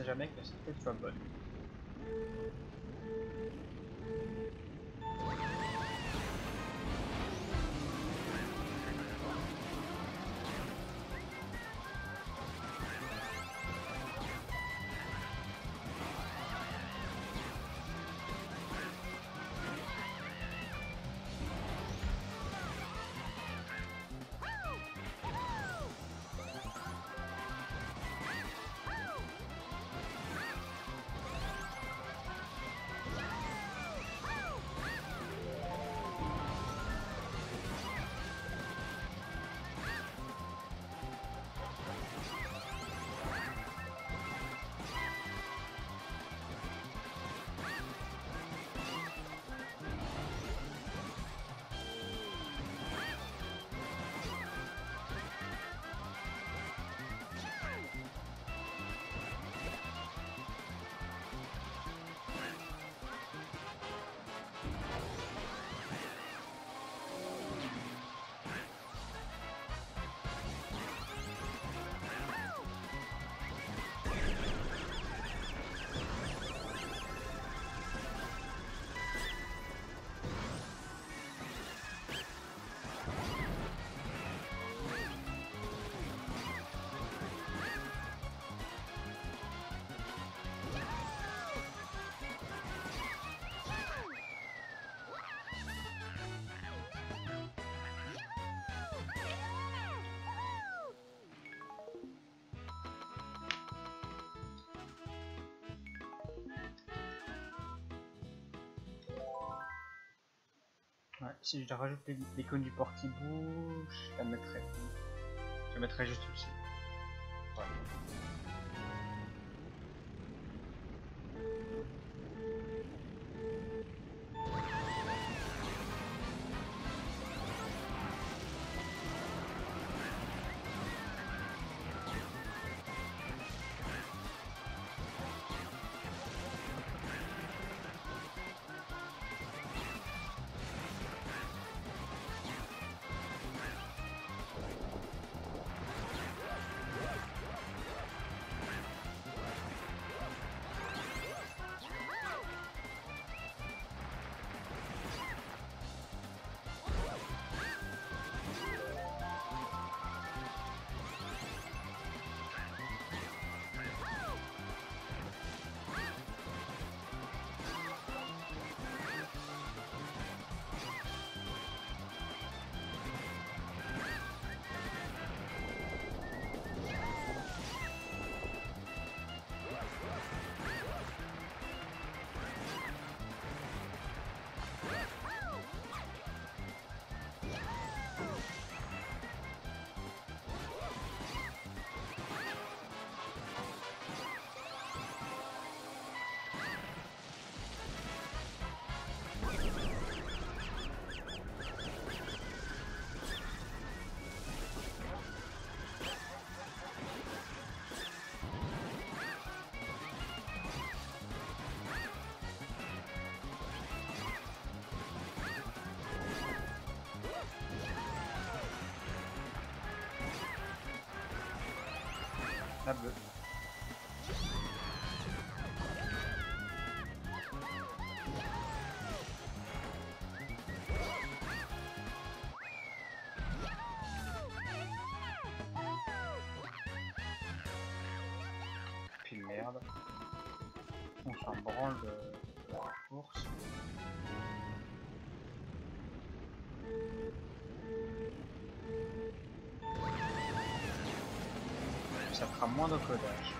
sait jamais que cette soit bonne. Si je rajoute l'icône du port qui bouge, je la mettrai. Je la mettrai juste aussi. Bleue. Puis merde. On s'en branle de la course. Ça fera moins de codage.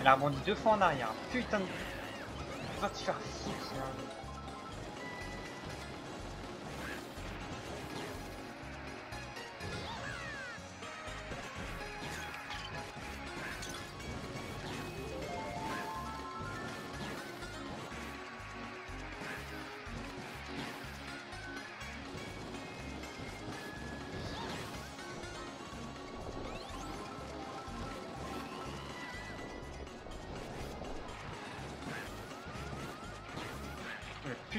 Elle a rebondi deux fois en arrière. Putain de... Va te faire foutre,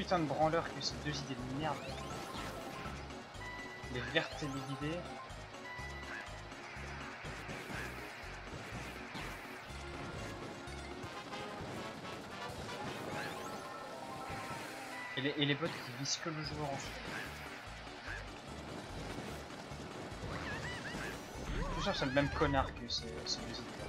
putain de branleurs que ces deux idées de merde. Les vertes. Et les, et les bots qui visent que le joueur en fait. Je suis le même connard que ces deux idées.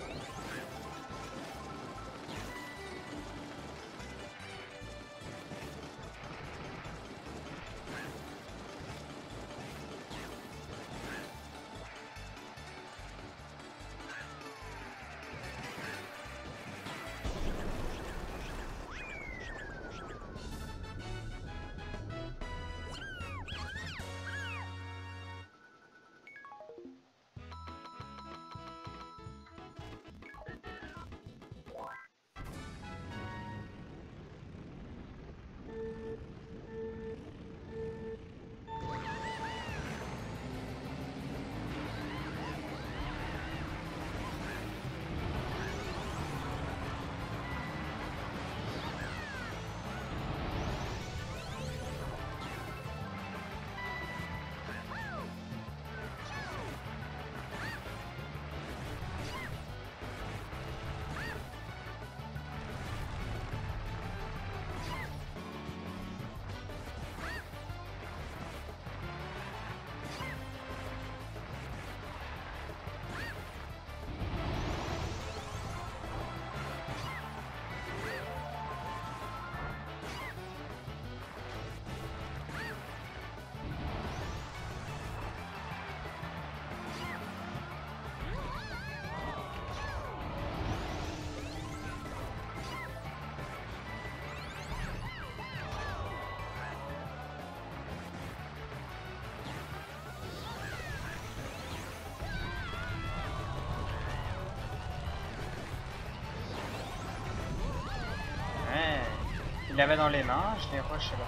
L'avait dans les mains, je l'ai rush alors.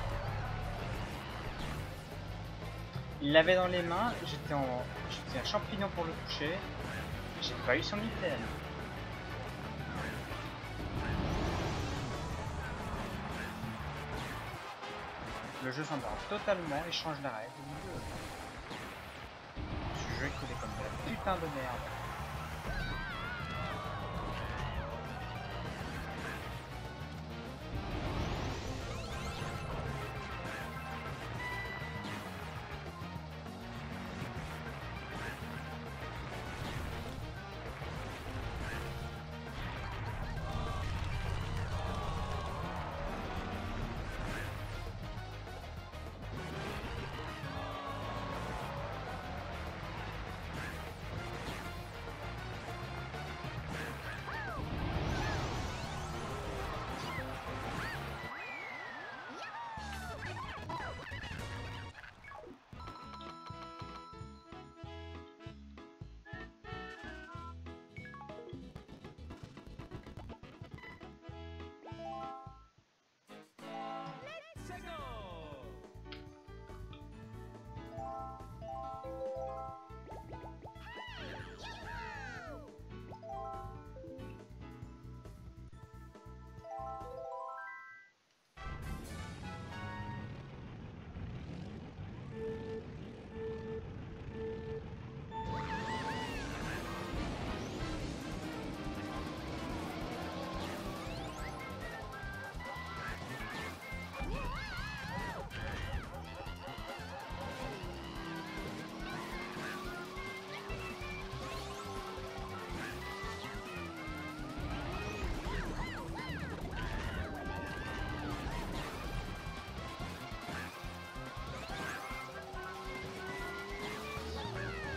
Il l'avait dans les mains, j'étais en. J'étais un champignon pour le toucher. J'ai pas eu son item. Le jeu s'endort totalement et change la règle. Ce jeu est comme de la putain de merde.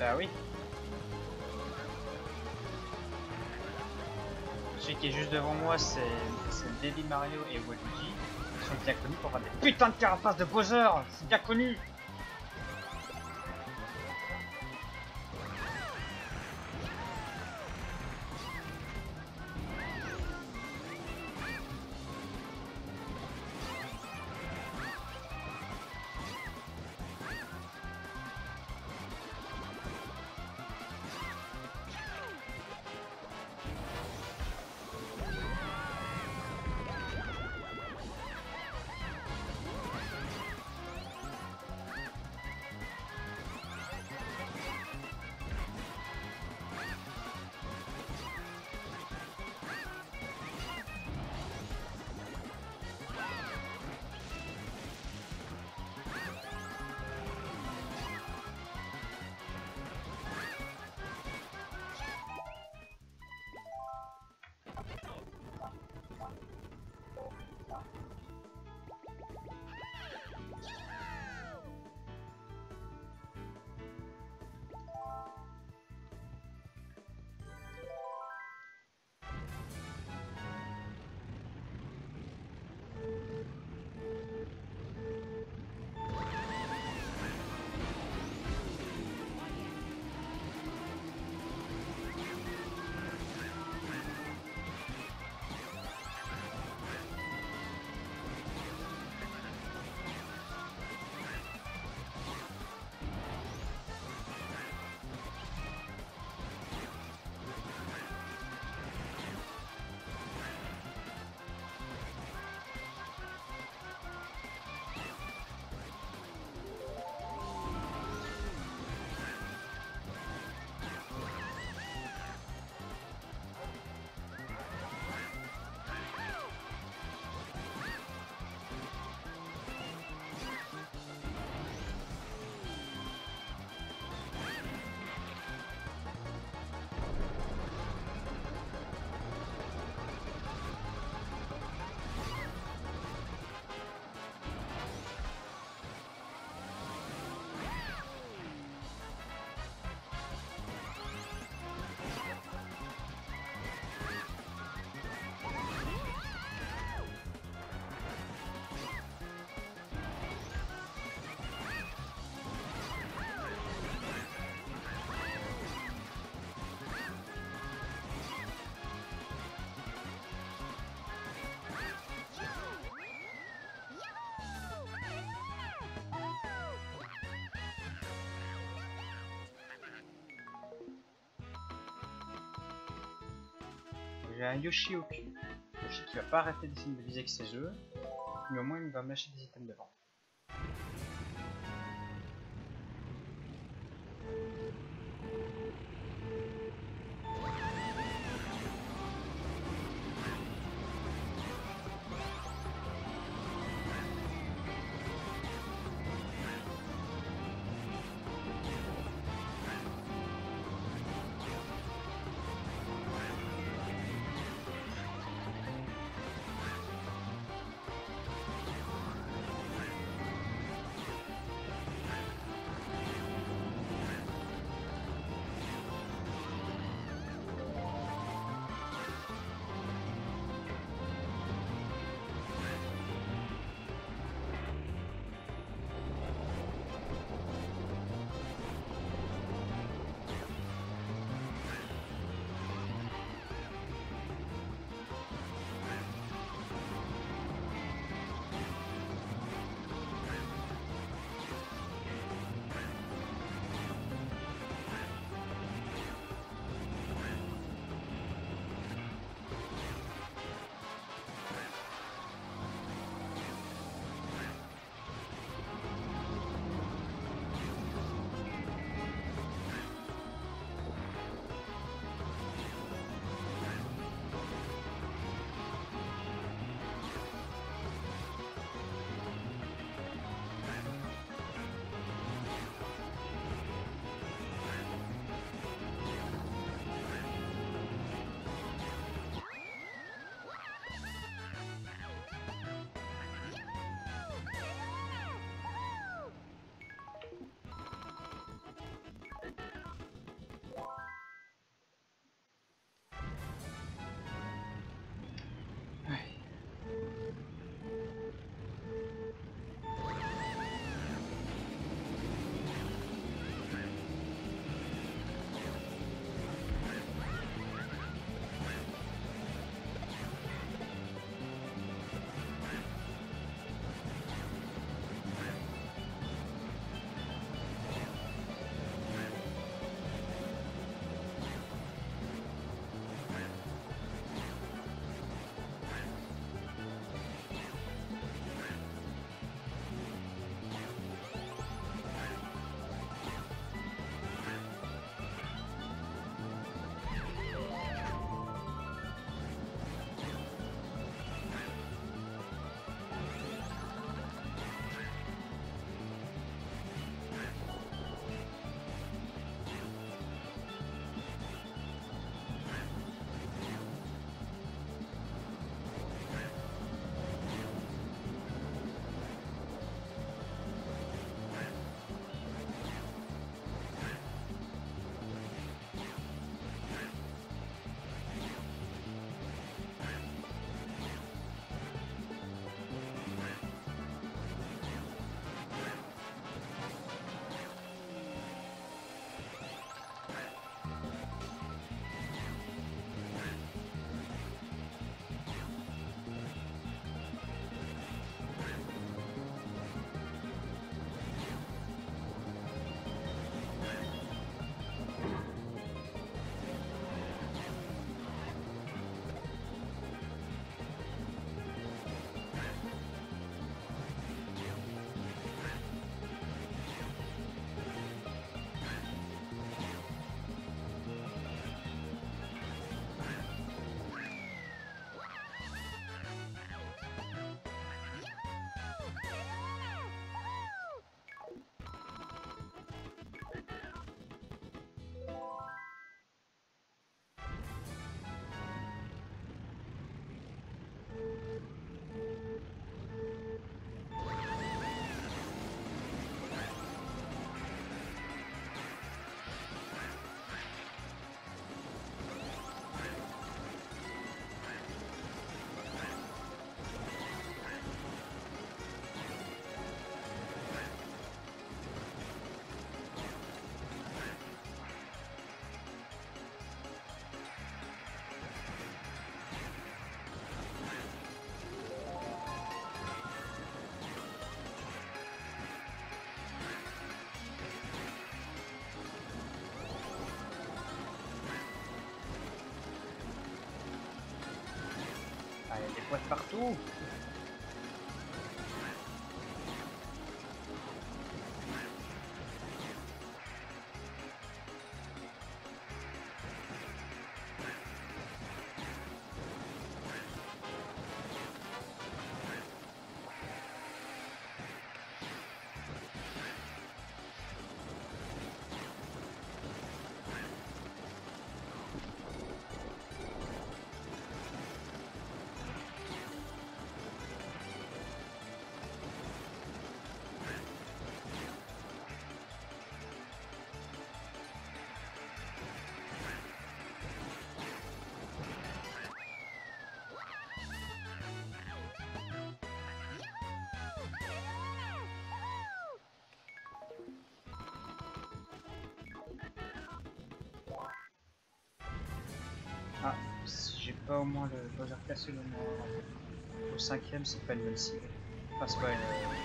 Bah oui. Celui qui est juste devant moi, c'est Baby Mario et Waluigi. Ils sont bien connus pour avoir des putains de carapaces de Bowser C'est bien connu j'ai un Yoshi au cul. Yoshi qui va pas arrêter de viser avec ses œufs, mais au moins il va me lâcher des être partout. Pas au moins le Bowser cassé le moins au cinquième, c'est pas une bonne cible. Enfin, c'est pas une. euh,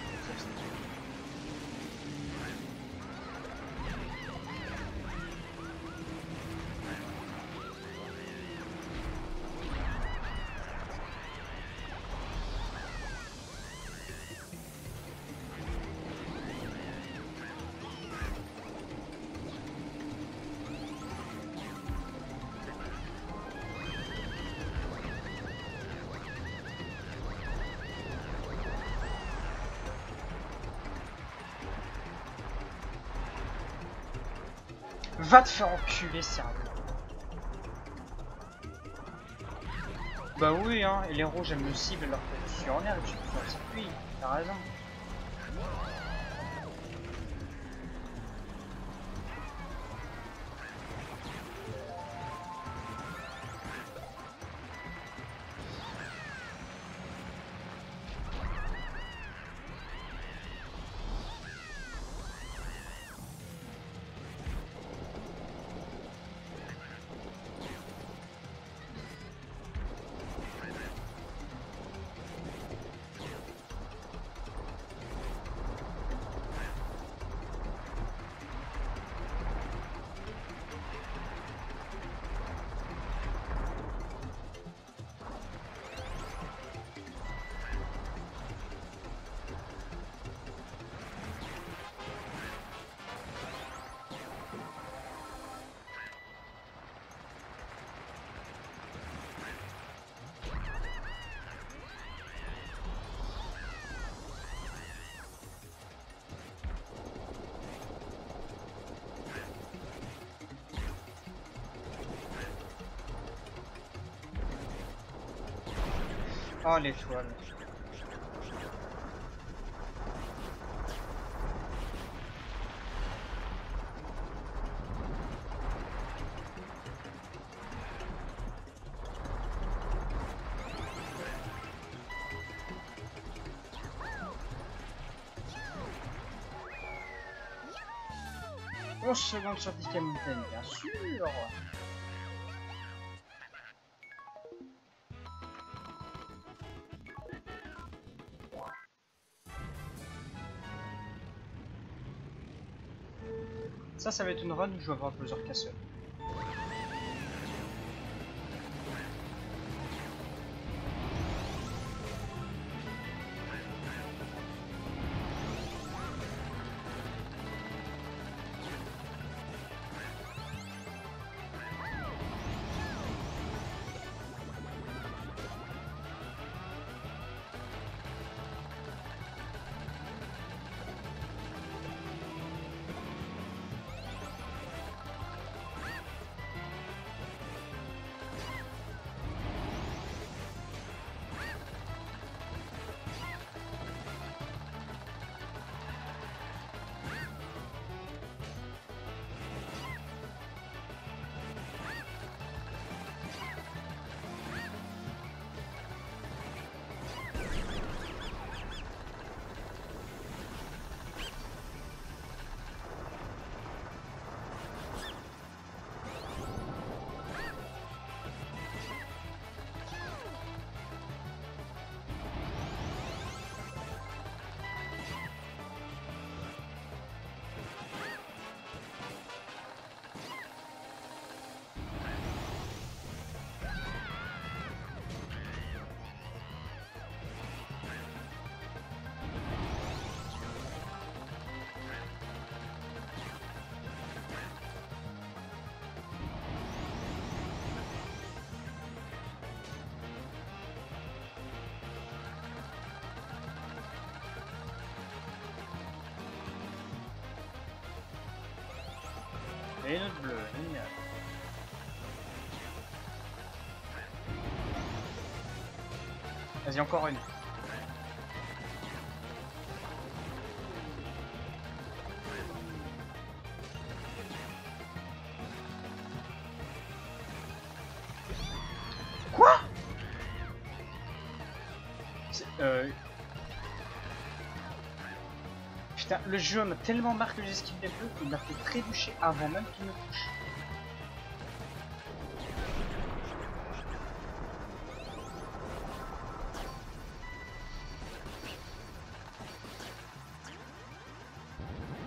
Va te faire enculer, sérieux. Bah oui, hein, et les rouges elles me ciblent alors que je suis en air et que je suis sur circuit. T'as raison. Oh l'étoile. Onze secondes sur Disque Mountain, bien sûr Ça, ça va être une run où je vais avoir plusieurs casseurs. Et une autre bleue, génial. Vas-y, encore une. Le jeu m'a tellement marqué que j'esquive des bleus qu'il m'a fait trébucher avant même qu'il me touche.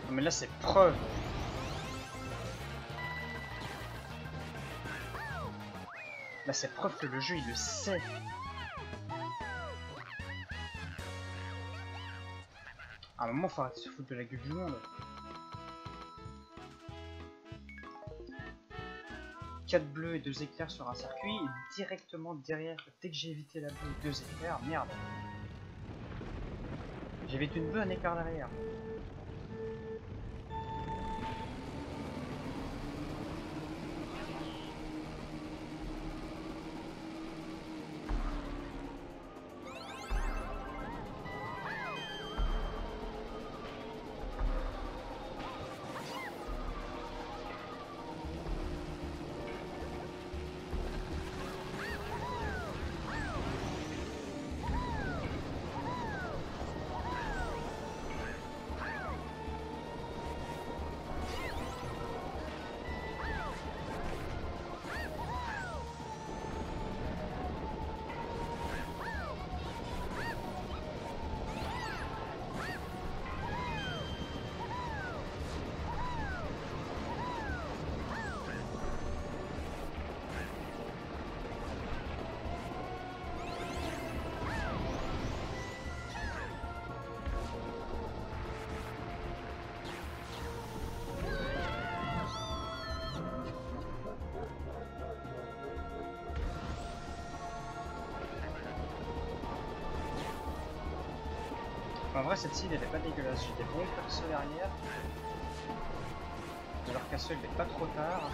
Non, mais là c'est preuve. Là c'est preuve que le jeu il le sait. À un moment faut arrêter de se foutre de la gueule du monde. 4 bleus et 2 éclairs sur un circuit et directement derrière, dès que j'ai évité la bleue et 2 éclairs, merde. J'ai évité une bleue, un éclair derrière. En vrai, cette cible elle est pas dégueulasse. J'ai des bons persos derrière. Alors qu'à seul, il est pas trop tard.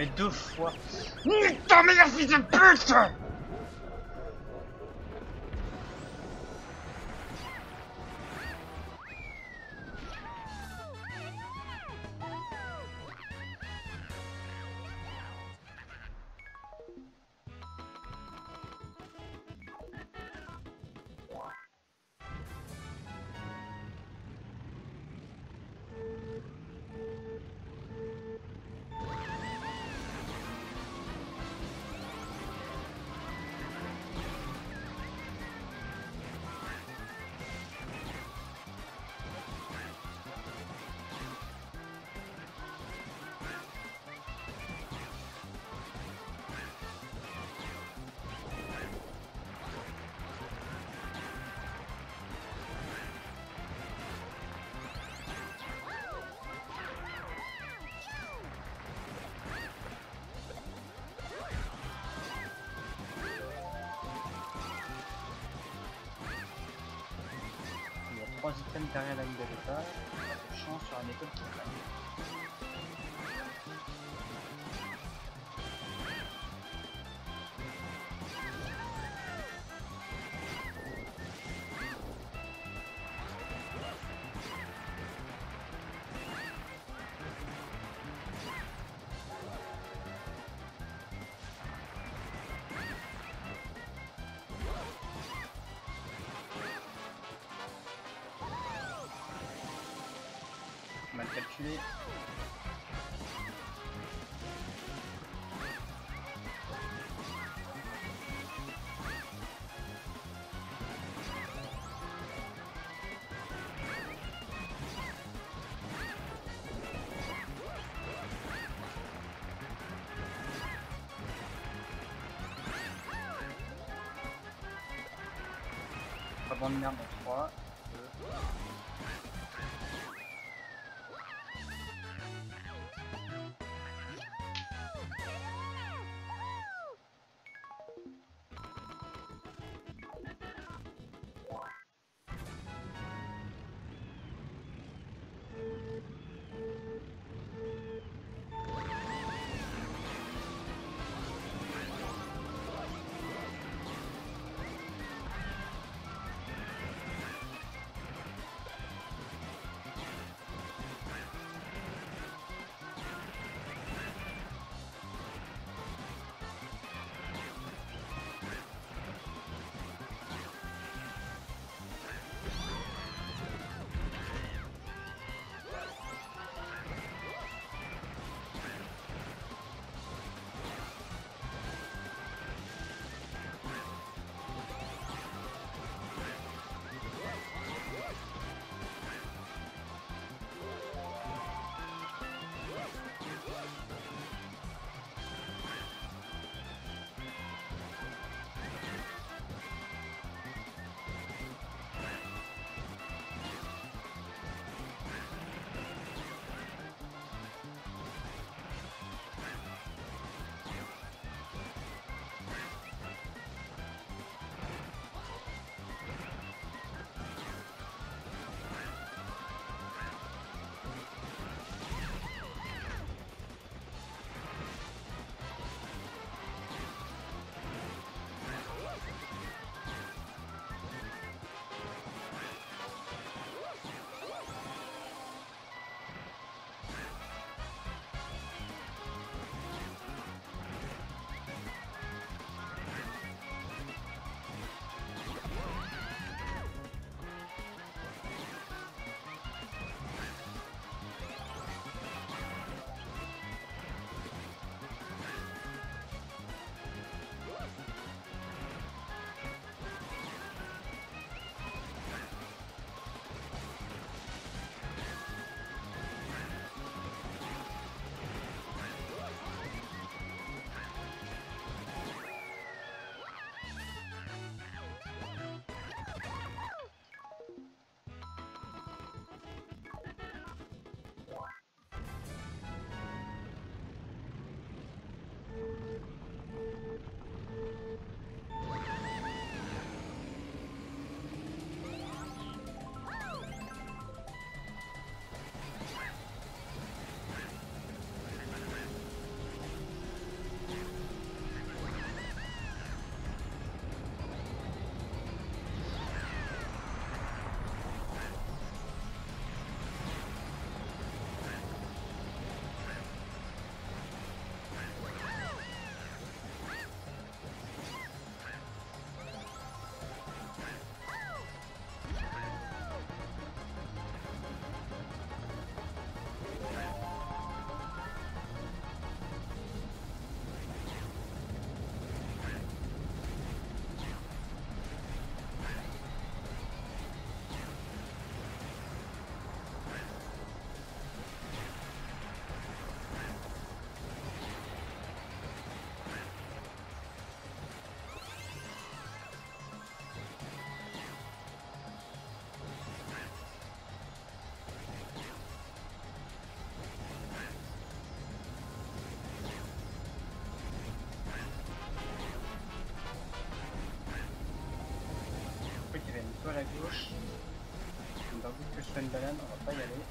Mais deux fois. Nique ta mère, fils de pute Il y a trois items derrière la ligne de départ. Pas de chance sur un école qui traîne. Calculer. Pas bon de merde peu à la gauche. Le but que je fais une balade, on va pas y aller.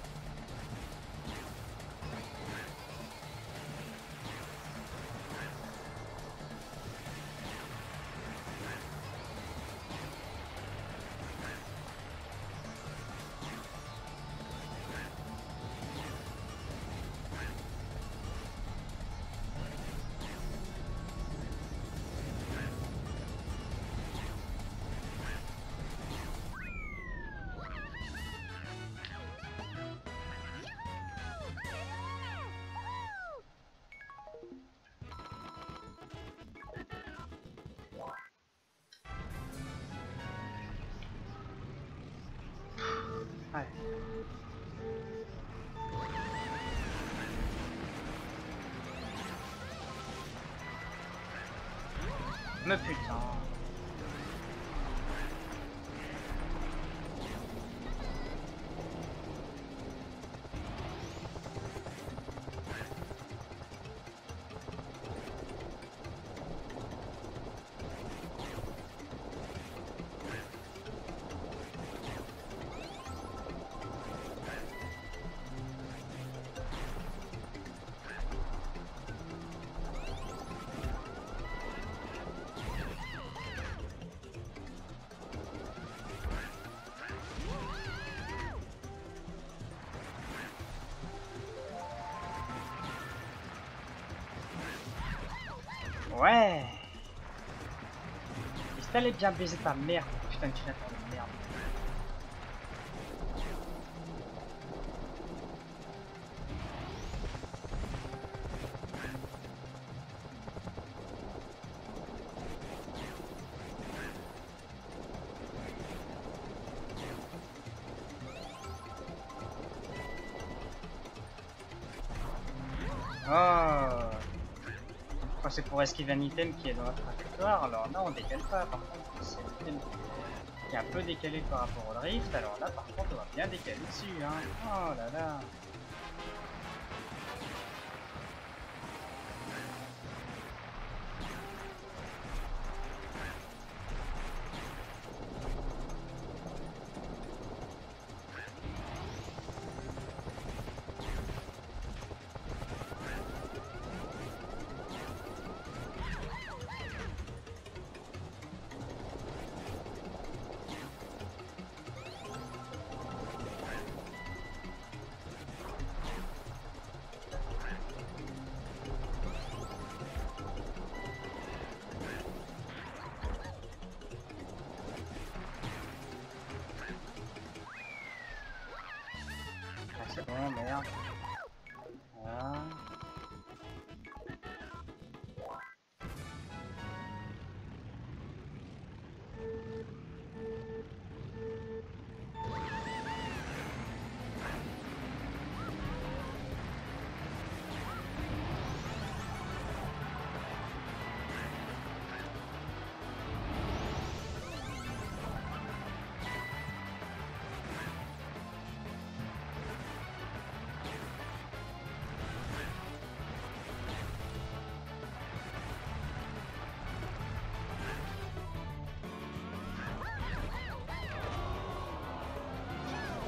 Ouais. Mais Ouais. Et t'allais bien baiser ta merde, putain de créature pour esquiver un item qui est dans la trajectoire, alors là on décale pas. Par contre, c'est l'item qui est un peu décalé par rapport au drift, alors là par contre on va bien décaler dessus. Hein. Oh là là Ah, C'est bon,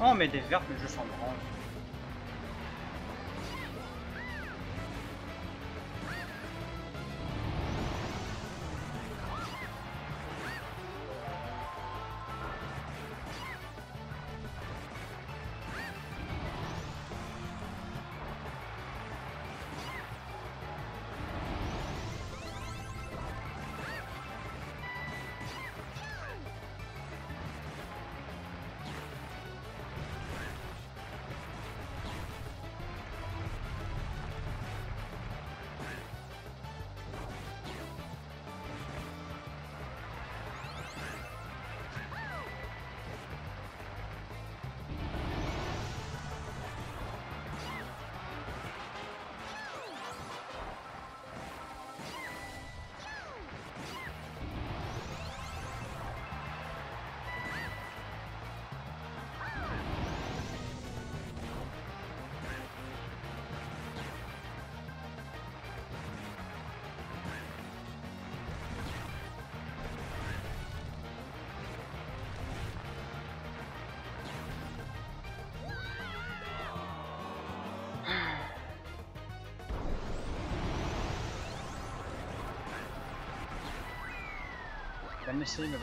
Oh, mais des vertes, mais je s'en branle. Va m'essayer, mais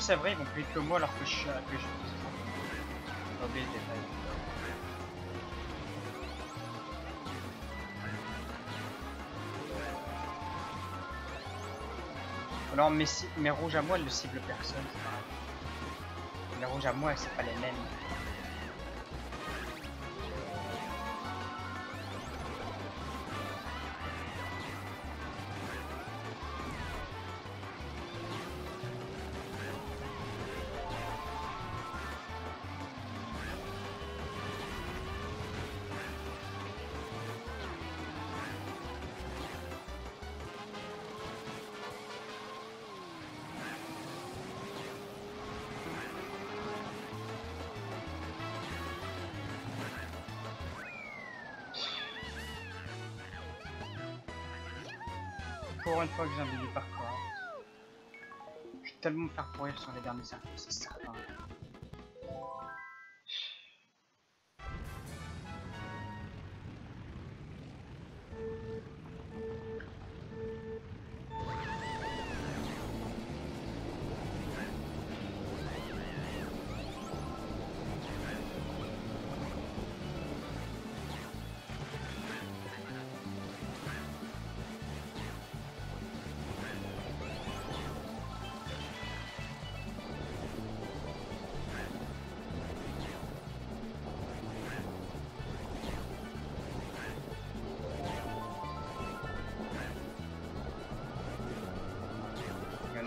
c'est vrai, ils vont plus vite que moi alors que je suis... Que je... J'ai. Alors mes, rouges à moi, elles ne ciblent personne. Les rouges à moi, c'est pas les mêmes. Je vais tellement me faire pourrir sur les derniers circuits, c'est certain.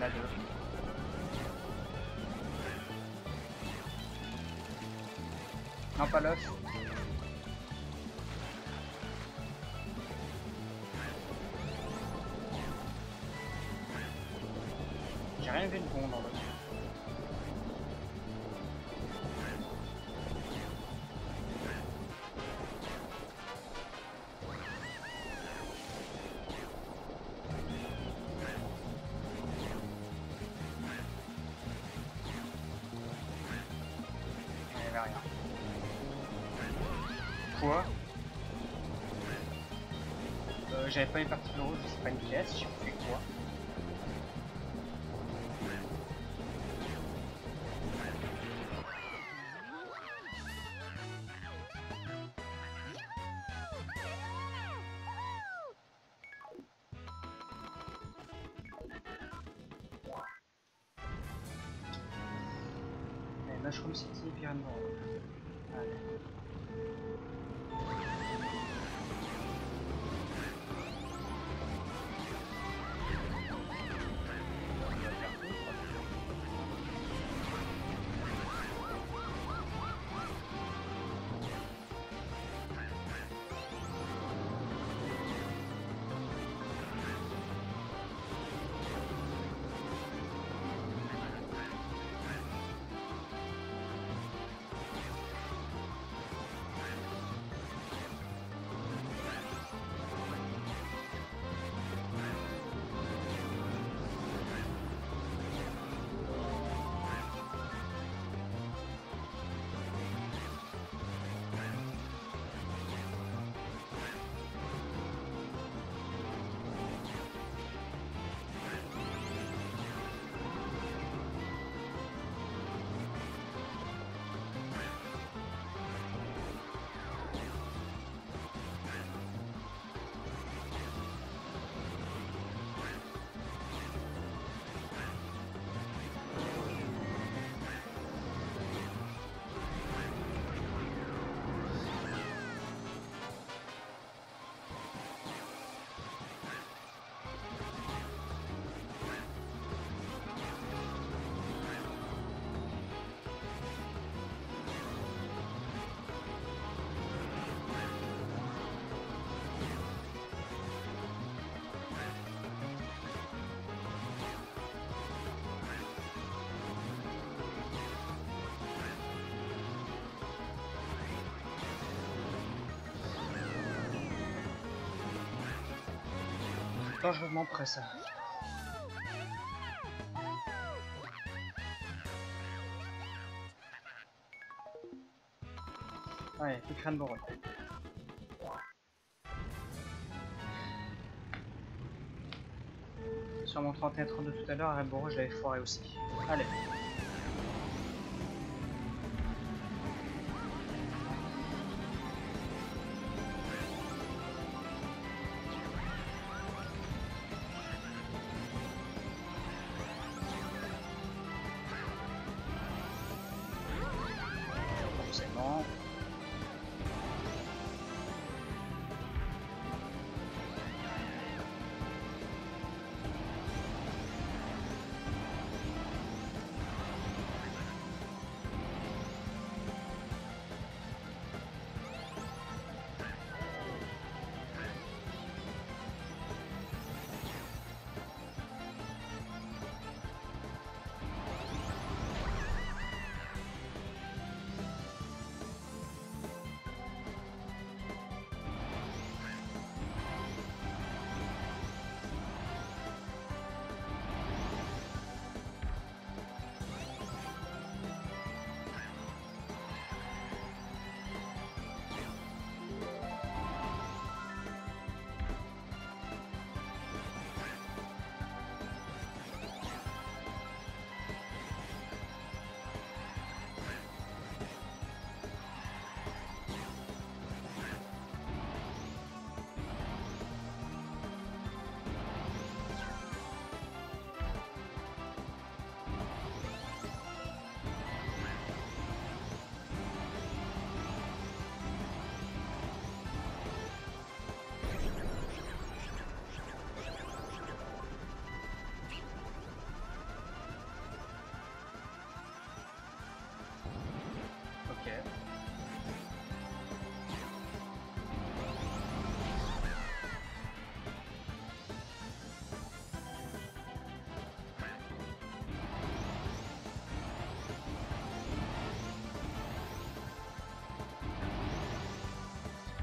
En a deux. Non, pas l'œuf. J'ai rien vu de bon dans l'œuf. J'avais pas les particules rouges, c'est pas une pièce, dangereusement près ça. Ouais, plus crâne. Sur mon 31-32 tout à l'heure, Rainbow je l'avais foiré aussi. Allez.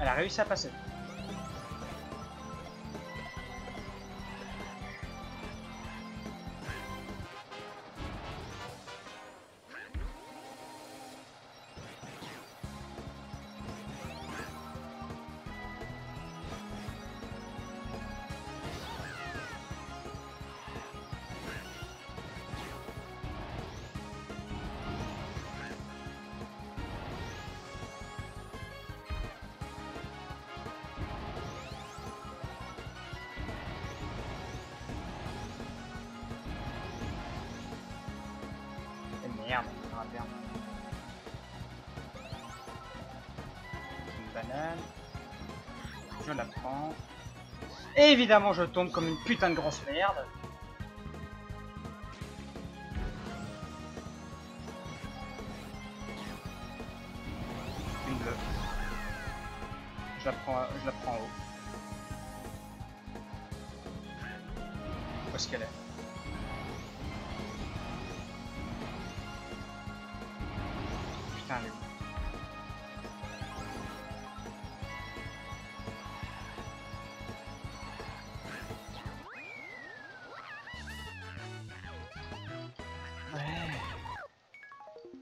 Elle a réussi à passer. Une banane. Je la prends. Et évidemment, je tombe comme une putain de grosse merde.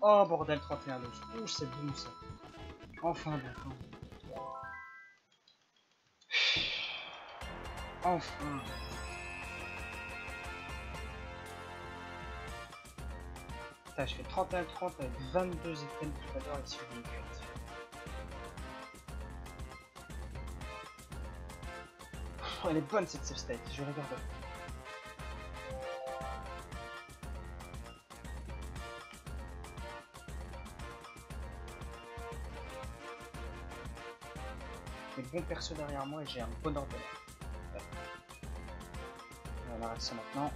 Oh bordel 31 12. Ouh c'est bon ça. Enfin d'accord. Enfin. Putain, je fais 31-30 avec 22 items tout à l'heure ici au Minecraft. Pff, Elle est bonne cette save state, je regarde. Bon perso derrière moi et j'ai un bon ordre. On arrête ça maintenant.